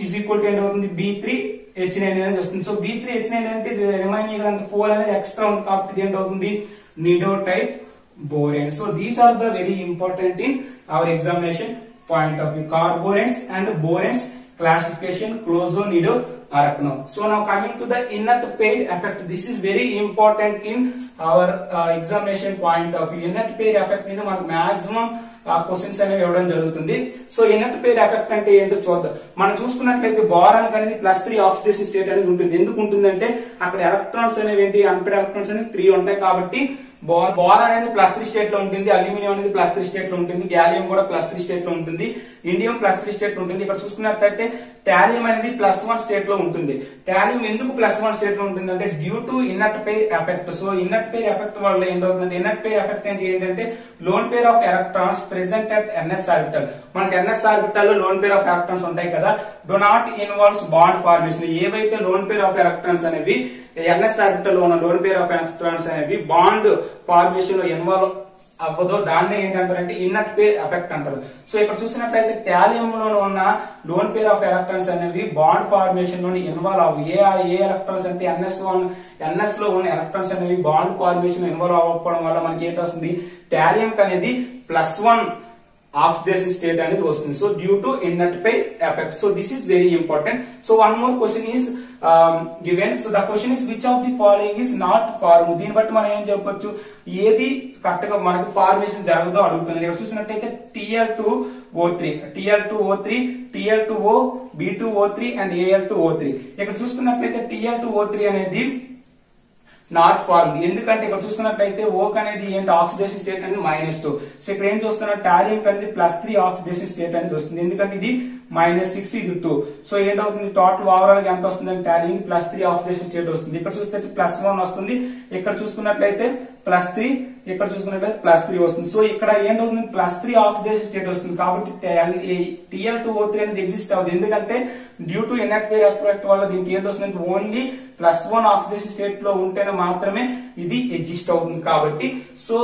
is equal to ఏంటవుతుంది B three H nine అనేది వస్తుంది. So B three H nine అంటే రిమైనింగ్ ఫోర్ అనేది ఎక్స్ట్రా ఉంది కాబట్టి ఏంటి అవుతుంది? Nido type boron. So these are the very important in our examination point of view. Carborans and borans classification closonido arachno. So now coming to the inert pair effect. This is very important in our uh, examination point of view. Inert pair effect in our maximum questions అనేవి ఇవ్వడం జరుగుతుంది so inert pair effect అంటే ఏంటో చూద్దాం మనం చూసుకున్నట్లయితే boron అనేది plus three oxidation state అనేది ఉంటుంది ఎందుకు ఉంటుందంటే అక్కడ ఎలక్ట్రాన్స్ అనేవి ఏంటి అన్పెడ్ ఎలక్ట్రాన్స్ అనేవి త్రీ ఉంటాయి కాబట్టి బోర్ అనేది ప్లస్ త్రీ స్టేట్లో ఉంటుంది అల్యూమినియం అనేది ప్లస్ త్రీ స్టేట్లో ఉంటుంది గ్యాలియం కూడా ప్లస్ త్రీ స్టేట్లో ఉంటుంది ఇండియం ప్లస్ త్రీ స్టేట్లో ఉంటుంది. ఇక్కడ చూసుకున్నట్లయితే టాలియం అనేది ప్లస్ వన్ స్టేట్లో ఉంటుంది. టాలియం ఎందుకు ప్లస్ వన్ స్టేట్లో ఉంటుంది అంటే due to inert pair effect so inert pair effect వల్ల ఏంటవుతుంది ఇన్నట్ పేర్ ఎఫెక్ట్ అంటే ఏంటంటే lone pair of electrons present at ns orbital మనకి ఎన్ఎస్ ఆర్బిటల్లో లోన్ పేర్ ఆఫ్ ఎలక్ట్రాన్స్ ఉంటాయి కదా. Do not involves bond formation ఏవైతే లోన్ పేర్ ఆఫ్ ఎలక్ట్రాన్స్ అనేవి ఎన్ఎస్ ఆర్బిటల్లో ఉన్న లోన్ పేర్ ఆఫ్ ఎలక్ట్రాన్స్ అనేవి బాండ్ ఫార్మేషన్లో ఇన్వాల్వ్ అవ్వదో దాన్నే ఏంటంటారంటే ఇన్నట్ పేర్ ఎఫెక్ట్ అంటారు. సో ఇక్కడ చూసినట్లయితే టాలియంలో ఉన్న లోన్ పేర్ ఆఫ్ ఎలక్ట్రాన్స్ అనేవి బాండ్ ఫార్మేషన్లోని ఇన్వాల్వ్ అవ్వు ఏ ఏ ఎలక్ట్రాన్స్ అంటే ఎన్ఎస్ వన్ ఎన్ఎస్లో ఉన్న ఎలక్ట్రాన్స్ అనేవి బాండ్ ఫార్మేషన్ ఇన్వాల్వ్ అవ్వకపోవడం వల్ల మనకి ఏంటి వస్తుంది? టాలియం అనేది ప్లస్ వన్ ఆక్సిడేషన్ స్టేట్ అనేది వస్తుంది. So due to inert pair effect so this is very important so one more question is given so the question is which of the following is not form దీన్ని బట్టి మనం ఏం చెప్పొచ్చు? ఏది కరెక్ట్గా మనకు ఫార్మేషన్ జరగదో అడుగుతున్నాను. ఇక్కడ చూసినట్టయితే TL two O three TL two O three TL two O B two O three and AL two O three ఇక్కడ చూసుకున్నట్లయితే టిఎల్ టూ ఓ త్రీ అనేది నాట్ ఫార్మ్ ఎందుకంటే ఇక్కడ చూసుకున్నట్లయితే ఓక్ అనేది ఏంటి? ఆక్సిడేషన్ స్టేట్ అనేది మైనస్ టూ సో ఇక్కడ ఏం చూస్తున్నా టాలియం అనేది ప్లస్ త్రీ ఆక్సిడేషన్ స్టేట్ అనేది వస్తుంది. ఎందుకంటే ఇది మైనస్ సిక్స్ ఇది టూ సో ఏంటవుతుంది? టోటల్ ఓవరాల్గా ఎంత వస్తుంది thallium plus three oxidation state వస్తుంది. ఇక్కడ చూస్తే ప్లస్ వన్ వస్తుంది. ఇక్కడ చూసుకున్నట్లయితే ప్లస్ త్రీ ఇక్కడ చూసుకున్నట్లయితే ప్లస్ త్రీ వస్తుంది సో ఇక్కడ ఏంటవుతుంది ప్లస్ త్రీ ఆక్సిడేషన్ స్టేట్ వస్తుంది కాబట్టి టిఎల్ టూ ఓ త్రీ అనేది ఎగ్జిస్ట్ అవుతుంది ఎందుకంటే డ్యూ టు ఇన్యాక్టివేర్ ఎఫెక్ట్ వల్ల దీనికి ఏంటి వస్తుంది ఓన్లీ ప్లస్ వన్ ఆక్సిడేషన్ స్టేట్లో ఉంటేనే మాత్రమే ఇది ఎగ్జిస్ట్ అవుతుంది కాబట్టి so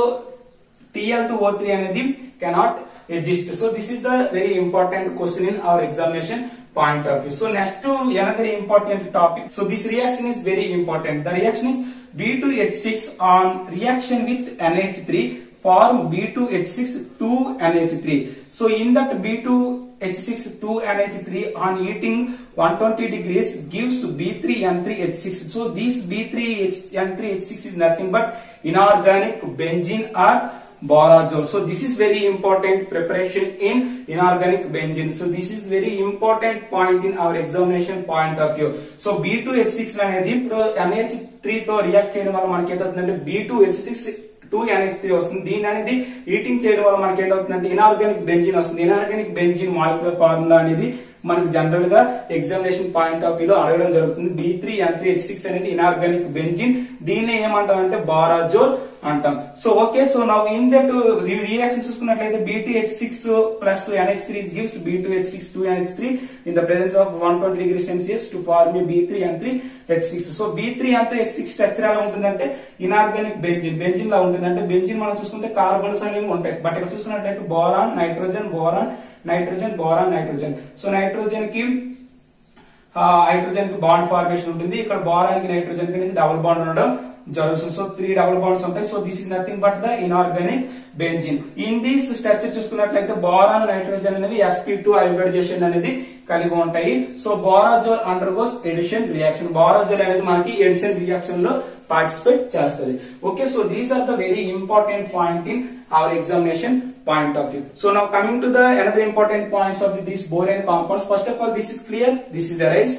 TL two O three అనేది cannot exist. So this is the very important question in our examination point of view. So next to another important topic. So this reaction is very important. The reaction is B2H6 on reaction with NH3 form B2H6 2NH3. So in that B2H6 2NH3 on heating 120 degrees gives B3N3H6. So this B3N3H6 is nothing but inorganic benzene or borazole. So this is very important preparation in inorganic benzene. So this is very important point in our examination point of view. So B2H6 అనేది ఇప్పుడు NH3 తో react చేయడం వల్ల మనకి ఏంటవుతుందంటే B2H6 two NH three వస్తుంది దీని అనేది heating చేయడం వల్ల మనకి ఏంటవుతుందంటే ఇనార్గానిక్ బెంజిన్ వస్తుంది ఇనార్గానిక్ బెంజిన్ మాలిక్యులర్ ఫార్ములా అనేది మనకి జనరల్గా ఎగ్జామినేషన్ పాయింట్ ఆఫ్ వ్యూ లో అడగడం జరుగుతుంది. B three N three H six అనేది ఇనార్గానిక్ బెంజిన్ దీన్ని ఏమంటాం అంటే బారాజోల్ అంటాం. సో ఓకే సో నా ఇన్ దట్ రియాక్షన్ చూసుకున్నట్లయితే BT H six plus NH three gives B two H six two NH three in the presence of one twenty degree Celsius to form B three N three H six so B three N three H six structure ఎలా ఉంటుందంటే inorganic benzene benzene లా ఉంటుంది అంటే benzene మనం చూసుకుంటే carbons అనేవి ఉంటాయి. But ఇక్కడ చూసుకున్నట్లయితే boron nitrogen boron nitrogen boron nitrogen. So నైట్రోజన్కి హైడ్రోజన్కి బాండ్ ఫార్మేషన్ ఉంటుంది. ఇక్కడ బోరాన్కి నైట్రోజన్కి డబుల్ బాండ్ ఉండడం జరుగుతుంది. సో త్రీ డబుల్ బాండ్స్ ఉంటాయి. So this is nothing but the inorganic benzene. In this structure చూసుకున్నట్లయితే బోరాన్ నైట్రోజన్ అనేది ఎస్పీ టూ హైబ్రిడైజేషన్ అనేది కలిగి ఉంటాయి. So borazole undergoes addition reaction borazole అనేది మనకి ఎడిషన్ రియాక్షన్లో పార్టిసిపేట్ చేస్తుంది. Okay so these are the very important point in our examination point of view. So now coming to the another important points of the, these boron compounds. First of all, this is clear. This is the rise.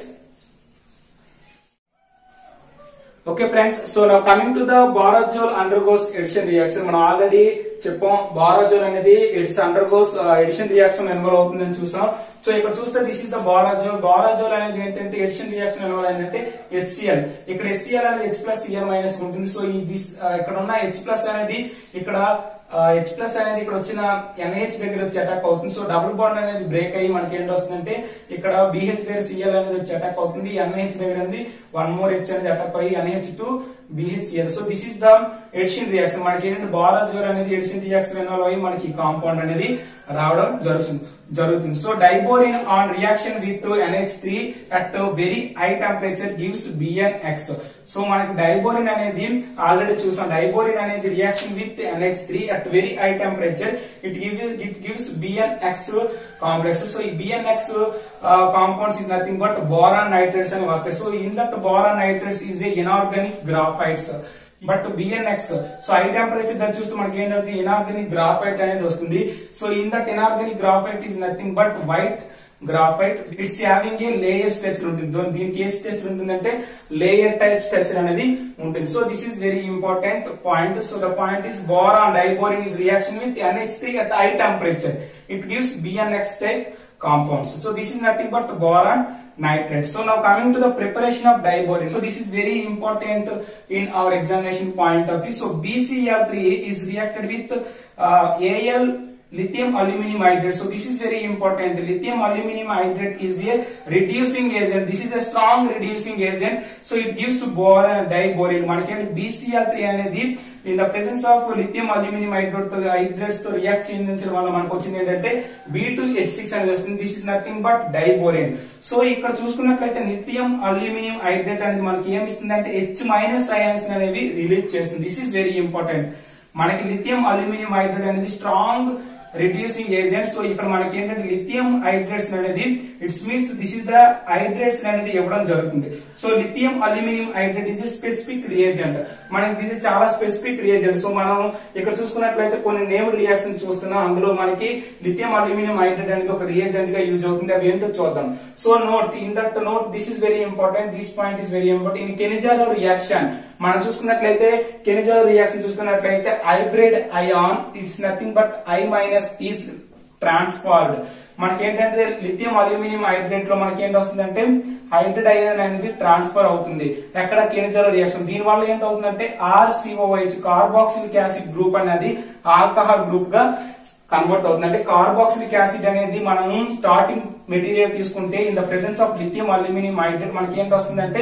Okay friends so now coming to the borazole undergoes addition reaction మనం already చెప్పాం borazole అనేది its undergoes addition reaction involve అవుతుందని చూసాం so ఇక్కడ చూస్తే this is the borazole borazole అనేది ఏంటంటే addition reaction involve అయిందంటే ఎస్సిఎల్ ఇక్కడ ఎస్సిఎల్ అనేది హెచ్ ప్లస్ సిఎల్ మైనస్ ఉంటుంది సో ఈ దిస్ uh, ఇక్కడ ఉన్న హెచ్ ప్లస్ అనేది ఇక్కడ హెచ్ ప్లస్ అనేది ఇక్కడ వచ్చిన ఎన్హెచ్ దగ్గర వచ్చి అటాక్ అవుతుంది. సో డబుల్ బాండ్ అనేది బ్రేక్ అయ్యి మనకి ఏంటి వస్తుందంటే ఇక్కడ బిహెచ్ దగ్గర సిఎల్ అనేది వచ్చి అటాక్ అవుతుంది. ఎన్హెచ్ దగ్గర అనేది వన్ మోర్ హెచ్ అనేది అటాక్ అయ్యి NH two BHCL so this is the addition reaction మనకి ఏంటంటే బారాజోర్ అనేది ఎడిషన్ రియాక్షన్ ఇన్వాల్వ్ అయ్యి మనకి కాంపౌండ్ అనేది రావడం జరుగుతుంది జరుగుతుంది. So diborane on reaction with NH three at very high temperature gives BN X so మనకి డైబోరిన్ అనేది ఆల్రెడీ చూసాం. డైబోరిన్ అనేది reaction with NH three at very high temperature it give it gives BN X complex so ఈ BN X compounds is nothing but boron nitrates అని వస్తాయి. So in that boron nitrates is a inorganic graphites but BNX so high temperature దగ్గర చూస్తే మనకి ఏంటంటే inorganic graphite అనేది వస్తుంది. So in that inorganic graphite is nothing but white graphite it's having a layer structure ఉంటుంది. దీనికి ఏ structure ఉంటుందంటే లేయర్ టైప్ స్ట్రక్చర్ అనేది ఉంటుంది. So this is very important point so the point is boron diborane is reaction with NH3 at high temperature. It gives BNX type compounds. So this is nothing but boron nitrate. So now coming to the preparation of diborane so this is very important in our examination point of view. So BCl3 is reacted with uh, Al lithium aluminum hydrate. So this is very important. Lithium aluminum hydrate is a reducing agent. This is a strong reducing agent. So it gives boron diborane మనకి BCl3 అనేది in the presence of lithium aluminium హైడ్రేట్తో హైడ్రేట్స్తో react చెందించడం వల్ల మనకు వచ్చింది ఏంటంటే B to H six అనేది వస్తుంది. This is nothing but diborane so ఇక్కడ చూసుకున్నట్లయితే లిథియం అల్యూమినియం హైడ్రేట్ అనేది మనకి ఏమి ఇస్తుంది అంటే హెచ్ మైనస్ అయాన్స్ అనేవి రిలీజ్ చేస్తుంది. దిస్ ఇస్ వెరీ ఇంపార్టెంట్ మనకి లిథియం అల్యూమినియం హైడ్రేట్ అనేది స్ట్రాంగ్ రిడ్యూసింగ్ ఏజెంట్ సో ఇక్కడ మనకి ఏంటంటే లిథియం హైడ్రేట్స్ అనేది it's means this is the hydrates అనేది ఇవ్వడం జరుగుతుంది. So lithium aluminium hydrate is specific reagent మనకి ఇది చాలా స్పెసిఫిక్ రియేజెంట్ సో మనం ఇక్కడ చూసుకున్నట్లయితే కొన్ని నేమ్ రియాక్షన్ చూస్తున్నాం. అందులో మనకి లిథియం అల్యూమినియం హైడ్రేట్ అనేది ఒక రియేజెంట్గా యూజ్ అవుతుంది. అవి ఏంటో చూద్దాం. So note in that note this is very important this point is very important in కెనిజాలో reaction మనం చూసుకున్నట్లయితే కెనిజాలో రియాక్షన్ చూసుకున్నట్లయితే hybrid ion it's nothing but I minus is transferred. మనకి ఏంటంటే లిథియం అల్యూమినియం హైడ్రేట్లో మనకి ఏంటి వస్తుందంటే హైడ్రేట్ అయాన్ అనేది ట్రాన్స్ఫర్ అవుతుంది. ఎక్కడ కెనిజల్ రియాక్షన్? దీని వల్ల ఏంటవుతుందంటే R C O H carboxylic acid group అనేది ఆల్కహాల్ గ్రూప్గా కన్వర్ట్ అవుతుంది. అంటే కార్బాక్సిలిక్ యాసిడ్ అనేది మనం స్టార్టింగ్ మెటీరియల్ తీసుకుంటే in the presence of lithium aluminium hydrate మనకి ఏంటి వస్తుందంటే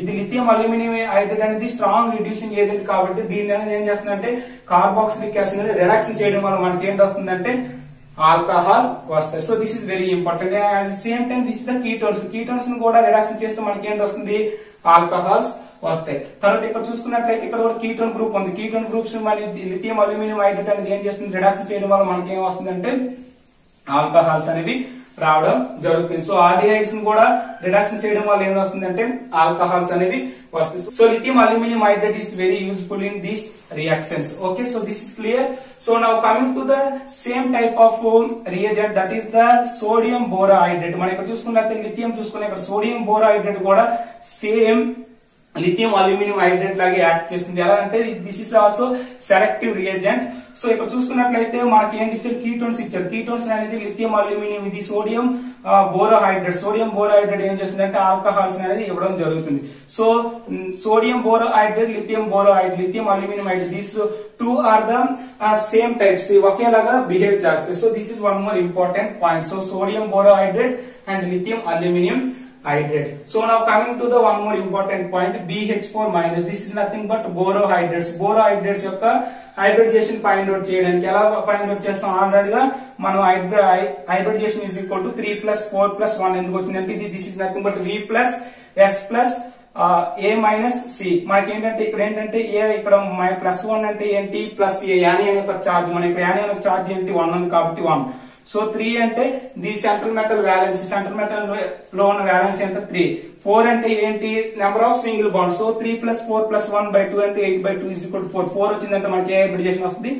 ఇది లిథియం అల్యూమినియం హైడ్రేట్ అనేది స్ట్రాంగ్ రిడ్యూసింగ్ ఏజెంట్ కాబట్టి దీని అనేది ఏం చేస్తుందంటే కార్బాక్సిలిక్ యాసిడ్ అనేది రిడక్షన్ చేయడం వల్ల మనకి ఏంటి వస్తుందంటే ఆల్కహాల్ వస్తాయి. So this is very important same time this is the ketones కీటోన్స్ను కూడా రిడక్షన్ చేస్తే మనకి ఏంటి వస్తుంది? ఆల్కహాల్స్ వస్తాయి తర్వాత ఇక్కడ చూసుకున్నట్లయితే ఇక్కడ కూడా కీటోన్ గ్రూప్ ఉంది. కీటోన్ గ్రూప్స్ మళ్ళీ లిథియం అల్యూమినియం హైడ్రేట్ అనేది ఏం చేస్తుంది? రిడాక్షన్ చేయడం వల్ల మనకి ఏం వస్తుందంటే ఆల్కహాల్స్ అనేవి రావడం జరుగుతుంది. సో ఆల్డిహైడ్స్ను కూడా రిడాక్షన్ చేయడం వల్ల ఏం వస్తుందంటే ఆల్కహాల్స్ అనేవి వస్తుంది so lithium aluminium hydrate is very useful in these reactions okay so this is clear so now coming to the same type of reagent that is the sodium borohydrate మనం ఇక్కడ చూసుకున్నట్లయితే లిథియం చూసుకున్న ఇక్కడ sodium borohydrate కూడా same lithium aluminium hydrate లాగే act చేస్తుంది. ఎలా అంటే this is also selective reagent so ఇక్కడ చూసుకున్నట్లయితే మనకి ఏంటి ఇచ్చారు? కీటోన్స్ ఇచ్చారు. కీటోన్స్ అనేది లిథియం అల్యూమినియం ఇది సోడియం బోరోహైడ్రేట్ సోడియం బోరోహైడ్రేట్ ఏం చేస్తుంది ఆల్కహాల్స్ అనేది ఇవ్వడం జరుగుతుంది. So sodium borohydrate lithium borohydrate lithium aluminium hydrate these two are the same types ఒకేలాగా బిహేవ్ చేస్తాయి. So this is one more important point so sodium borohydrate and lithium aluminium hydrate. So now coming to the one more important point BH4 minus. This is nothing but borohydrates. Borohydrates యొక్క hybridization find out చేయడానికి ఎలా find out చేస్తాం? Already గా మనం hybridisation is equal to three plus four plus one ఎందుకు వచ్చిందంటే ఇది this is nothing but V plus S plus A minus C మనకి ఏంటంటే ఇక్కడ ఏంటంటే ఏ ఇక్కడ ప్లస్ వన్ అంటే ఏంటి? ప్లస్ ఏ యాని అనే ఒక చార్జ్ మన ఇక్కడ అనే ఒక చార్జ్ ఏంటి? వన్ ఉంది కాబట్టి వన్ సో త్రీ అంటే the central metal valence central మెటల్లో ఉన్న వ్యాలెన్స్ ఎంత? త్రీ ఫోర్ అంటే ఏంటి? Number of single bond so three plus four plus one by two అంటే eight by two is equal four four వచ్చిందంటే మనకి ఏ హైబ్రిడేషన్ వస్తుంది?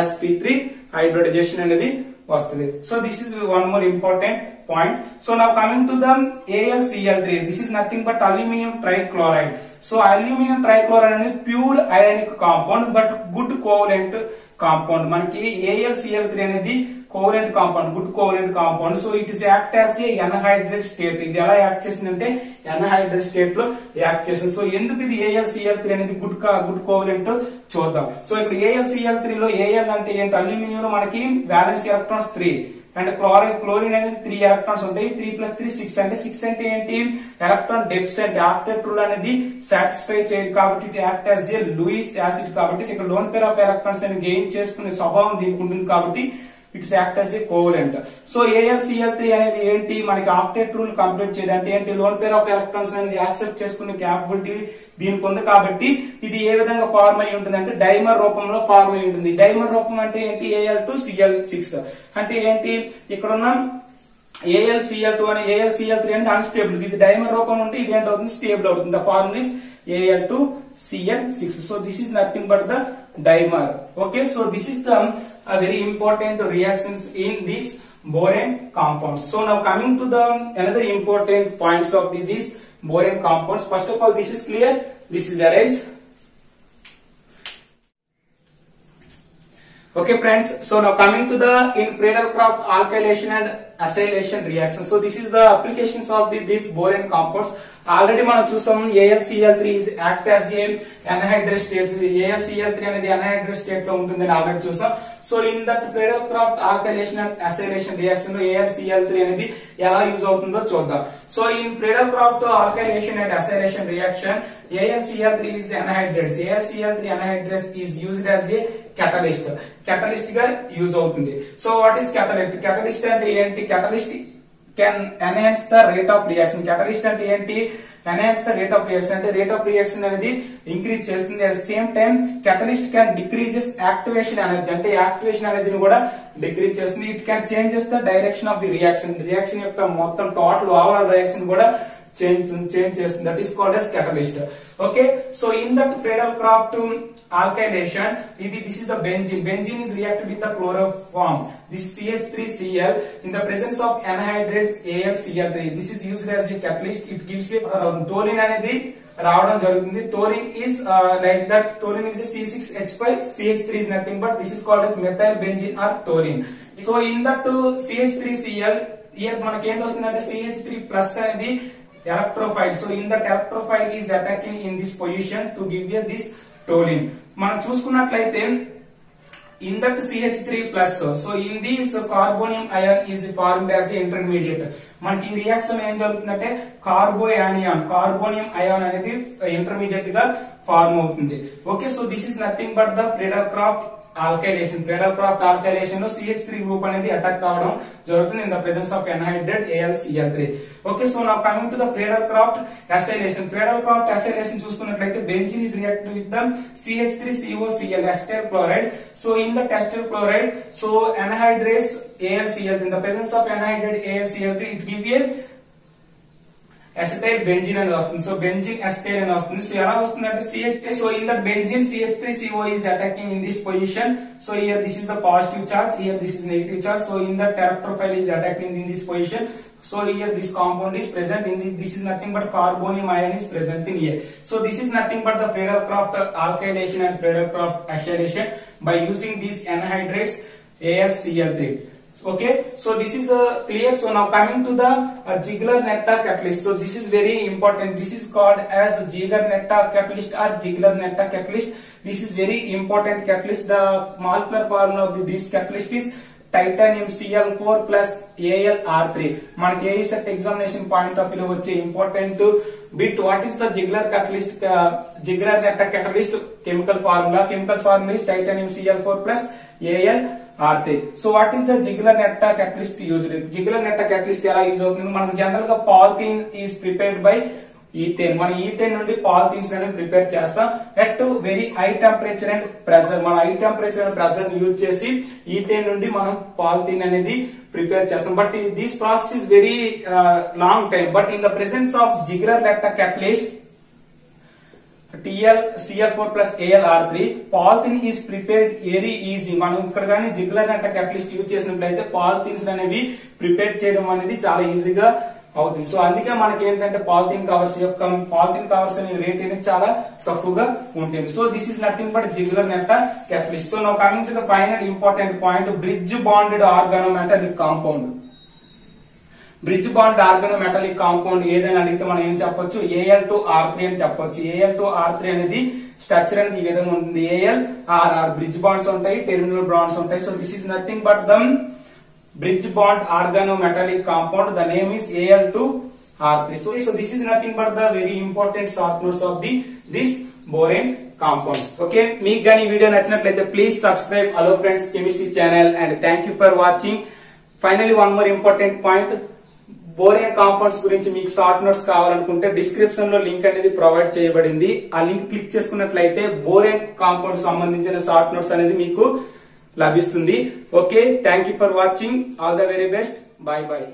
ఎస్పీ త్రీ హైబ్రిడేషన్ అనేది వస్తుంది. So this is one more important point so now coming to the AlCl3 this is nothing but aluminium trichloride so aluminium trichloride అనేది pure ionic compound but good covalent compound మనకి AlCl3 అనేది covalent compound good covalent compound. So it is act as a anhydrate state ఇది ఎలా act చేసిందంటే anhydride స్టేట్లో act చేసింది. So ఎందుకు ఇది AlCl3 అనేది గుడ్ గుడ్ కోవలెంట్ చూద్దాం. సో ఇక్కడ AlCl3 లో ఏఎల్ అంటే ఏంటి? అల్యూమినియం మనకి valence electrons three and chlorine chlorine అనేది త్రీ ఎలక్ట్రాన్స్ ఉంటాయి. త్రీ ప్లస్ త్రీ సిక్స్ అంటే సిక్స్ అంటే ఏంటి? ఎలక్ట్రాన్ డెఫిసెంట్ ఆక్టెట్ రూల్ అనేది సాటిస్ఫై చేయదు కాబట్టి it act as a Lewis acid కాబట్టి ఇక్కడ లోన్ పేర్ ఆఫ్ ఎలక్ట్రాన్స్ అని గెయిన్ చేసుకునే స్వభావం దీనికి ఉంటుంది కాబట్టి it's act as a covalent. So A L C L three అనేది ఏంటి? మనకి ఆప్టేట్ రూల్ కంప్లీట్ చేయదు అంటే ఏంటి? లోన్ పేర్ ఆఫ్ ఎలక్ట్రాన్స్ అనేది యాక్సెప్ట్ చేసుకునే క్యాపబిలిటీ దీనికి ఉంది కాబట్టి ఇది ఏ విధంగా ఫార్మ్ అయి ఉంటుంది అంటే డైమర్ రూపంలో ఫార్మ్ అయి ఉంటుంది. డైమర్ రూపం అంటే ఏంటి? ఏఎల్ టు సిఎల్ సిక్స్ అంటే ఏంటి? ఇక్కడ ఉన్న ఏఎల్సిఎల్ టూ అని ఏఎల్సిఎల్ త్రీ అంటే అన్స్టేబుల్ ఇది డైమర్ రూపం ఉంటే ఇది ఏంటవుతుంది స్టేబుల్ అవుతుంది. The form is A L two C L six so this is nothing but the dimer okay so this is the uh, very important reactions in this boron compounds so now coming to the another important points of the, these boron compounds. First of all this is clear. This is arise okay friends so now coming to the in Friedel-Crafts alkylation and acylation reaction. So this is the applications of the, this boron compounds. Already మనం చూసాం A L C L three is act as a anhydrate state A L C L three అనేది anhydrate స్టేట్లో ఉంటుందని already చూసాం. So in that Friedel Crafts alkylation and acylation రియాక్షన్లో A L C L three అనేది ఎలా use అవుతుందో చూద్దాం. So in Friedel Crafts alkylation and acylation reaction A L C L three is anhydrates A L C L three anhydrates is used as a catalyst కెటలిస్ట్గా use అవుతుంది. So what is catalyst catalyst అంటే ఏంటి? Catalyst can enhance the rate of reaction catalyst అంటే ఏంటి? Enhance the rate of reaction అంటే rate of reaction అనేది increase చేస్తుంది. At same time catalyst can decreases activation energy అంటే activation ఎనర్జీని కూడా డిక్రీజ్ చేస్తుంది. It can changes the direction of the reaction reaction యొక్క మొత్తం టోటల్ ఓవరాల్ రియాక్షన్ కూడా చేంజ్ చేంజ్ చేస్తుంది that is called as catalyst okay so in that Friedel Crafts alkylation ఇది this is the benzene. Benzene is reacted with the chloroform. This is CH3Cl in the presence of anhydrates AlCl3 this is used as a catalyst. It gives a um, uh, toluene అనేది రావడం జరుగుతుంది. Toluene is like that toluene is C six H five C H three is nothing but this is called methyl benzene or toluene so in that C H three C L year మనకి ఏంటి వస్తుందంటే CH three plus అనేది electrophile so in that electrophile is attacking in this position to give you this toluene మనం చూసుకున్నట్లయితే in that CH3 plus so in this carbonium ion is formed as intermediate. మనకి ఈ reaction ఏం జరుగుతుందంటే కార్బో anion carbonium ion అనేది ఇంటర్మీడియట్గా form అవుతుంది. Okay so this is nothing but the Friedel Crafts alkylation. Friedel of ఆల్కైలేషన్లో C H three group అనేది attack కావడం జరుగుతుంది in the presence of anhydrate A L C L three okay so now coming to the Friedel Crafts acylation Friedel Crafts acylation చూసుకున్నట్లయితే benzene is react with the C H three C O C L acetyl chloride so in the acetyl chloride so anhydrates A L C L in the presence of anhydrate A L C L three it give a acetyl benzene అని వస్తుంది so benzene acetyl అని వస్తుంది so ఎలా వస్తుంది అంటే CH so in that benzene CH three CO is attacking in this position so here this is the positive charge here this is negative charge so in that electrophile is attacking in this position so here this compound is present in the, this is nothing but carbonium ion is present in here so this is nothing but the Friedel-Crafts alkylation and Friedel-Crafts acylation by using these anhydrates AFCl3 okay so this is the clear so now coming to the uh, Ziegler-Natta catalyst so this is very important this is called as Ziegler-Natta catalyst or Ziegler-Natta catalyst this is very important catalyst the molecular formula of the, this catalyst is titanium Cl four plus Al R three మనకి ఏ SET examination point of view వచ్చే important bit what is the Ziegler catalyst Ziegler Natta catalyst chemical formula chemical formula is titanium Cl four plus Al R so what is the Ziegler Natta catalyst used Ziegler Natta catalyst ఎలా use అవుతుంది? మనకు జనరల్గా polythene is prepared by ethene మన ethene నుండి polythenes అనేది prepare చేస్తాం. At very high temperature and pressure మన high temperature and pressure use చేసి ఈథేన్ నుండి మనం పాలిథిన్ అనేది ప్రిపేర్ చేస్తాం. But this process is very long time but in the presence of Ziegler లెక్ట catalyst T L C L four plus A L R three polythene is prepared very easy మనం ఇక్కడ కానీ Ziggler అంటే catalyst use చేసినట్లయితే పాలిథిన్స్ అనేవి prepare చేయడం అనేది చాలా ఈజీగా అవుతుంది. సో అందుకే మనకి ఏంటంటే పాలిథిన్ కవర్స్ యొక్క పాలిథిన్ కవర్స్ అనే రేట్ అనేది చాలా తక్కువగా ఉంటుంది. So this is nothing but Ziegler Natta catalyst so now coming to the final important point bridge bonded organometallic compound bridge bond organo metallic compound ఏదైనా అడిగితే మనం ఏం చెప్పొచ్చు? ఏఎల్ టు ఆర్ త్రీ అని చెప్పొచ్చు. A L two R three అనేది structure అనేది ఈ విధంగా ఉంటుంది. A L R R bridge bonds ఉంటాయి టెర్మినల్ బాండ్స్ ఉంటాయి. So this is nothing but the bridge bond organo metallic compound. The name is A L two R three so so this is nothing but the very important short notes of the this borane compounds okay మీకు కానీ video నచ్చినట్లయితే please subscribe hello friends chemistry channel and thank you for watching finally one more important point borane compounds గురించి మీకు short notes కావాలనుకుంటే డిస్క్రిప్షన్లో link అనేది provide చేయబడింది. ఆ లింక్ క్లిక్ చేసుకున్నట్లయితే బోరియన్ కాంపౌండ్ సంబంధించిన షార్ట్ నోట్స్ అనేది మీకు లభిస్తుంది. Okay thank you for watching all the very best bye bye